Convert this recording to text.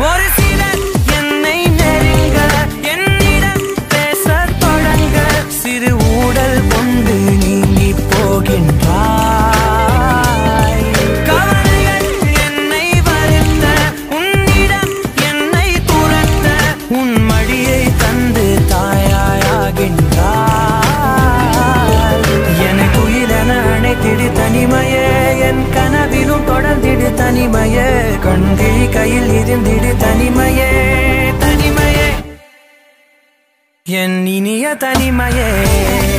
ஒரு சிலர் என்னை நெருங்க என்னிடம் பேசத் தொடங்க சிறு ஊடல் கொண்டு நீங்கி போகின்றாய். கவலைகள் என்னை வருத்த உன்னிடம் என்னை துரத்த உன் மடியை தந்து தாயாயாகின்றாய் அணைத்திடு தனிமையே என் கனவிலும் தொடர்ந்திடு தனிமையே கண்கிழி கையில் இருந்திடு தனிமையே தனிமையே. என் இனிய தனிமையே.